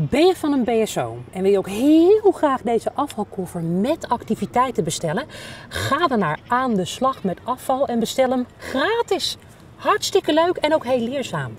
Ben je van een BSO en wil je ook heel graag deze afvalkoffer met activiteiten bestellen? Ga dan naar aan de slag met afval en bestel hem gratis. Hartstikke leuk en ook heel leerzaam.